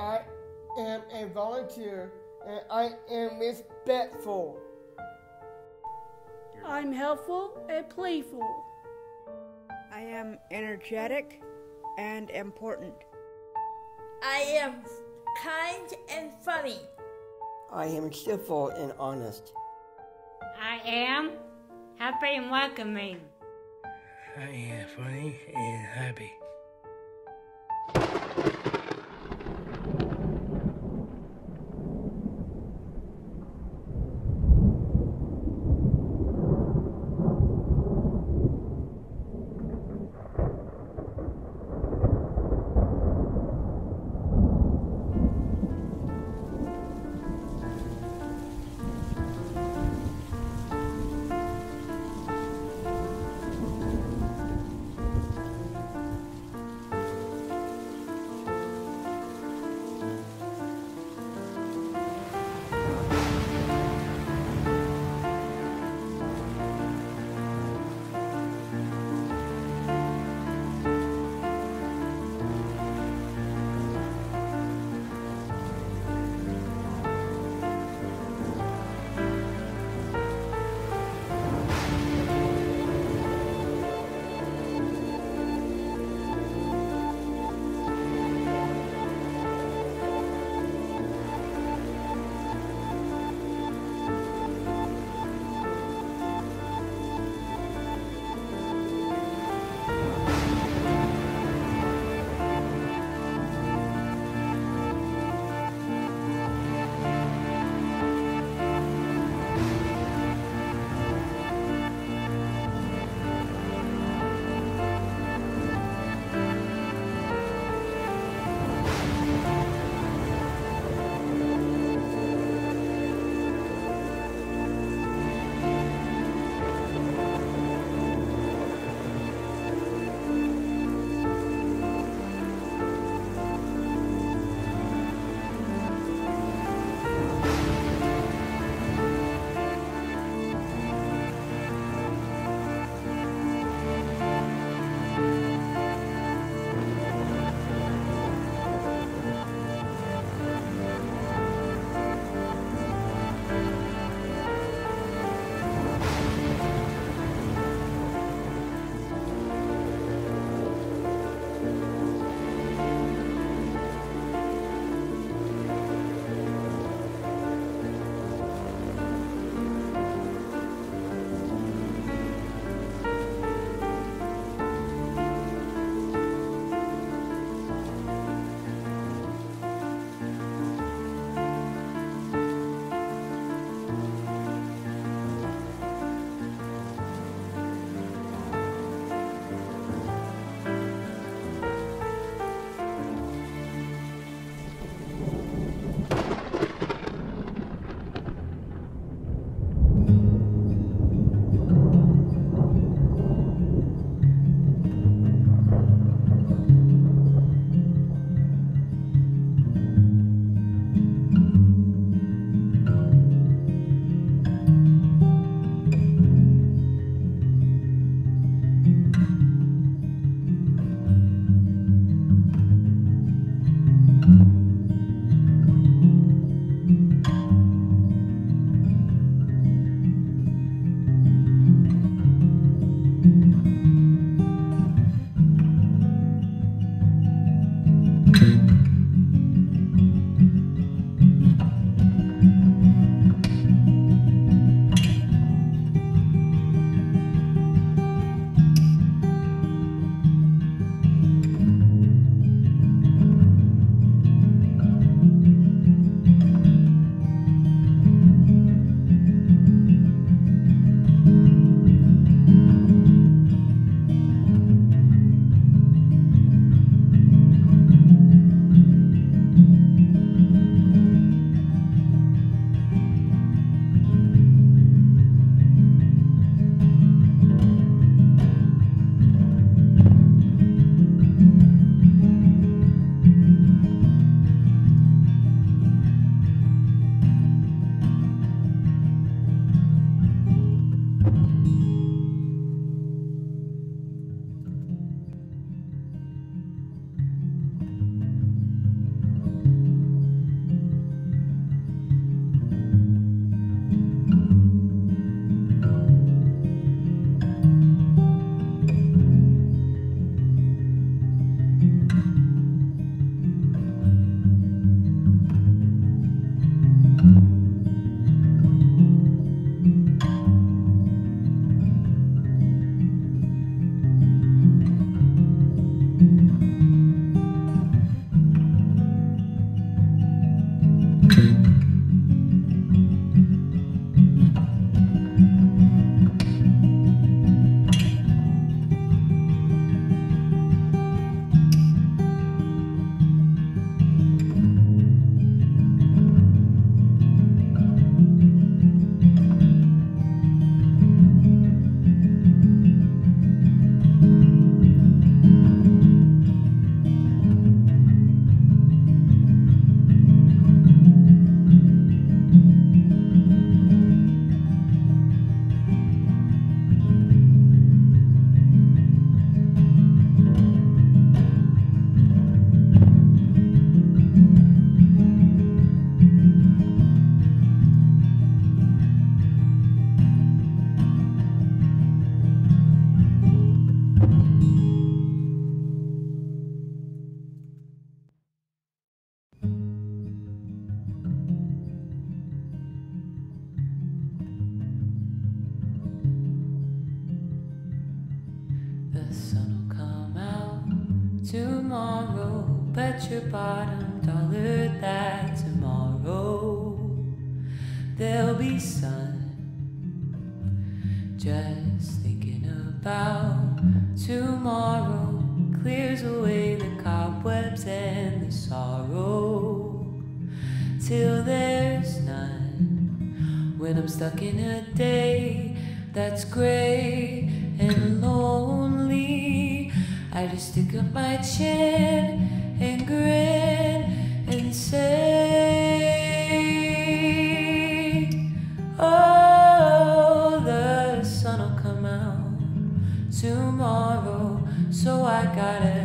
I am a volunteer and I am respectful. I'm helpful and playful. I am energetic and important. I am kind and funny. I am cheerful and honest. I am happy and welcoming. I am funny and happy. Bet your bottom dollar that tomorrow there'll be sun. Just thinking about tomorrow clears away the cobwebs and the sorrow till there's none. When I'm stuck in a day that's gray and lonely, I just stick up my chin and grin and say, Oh, the sun'll come out tomorrow, so I gotta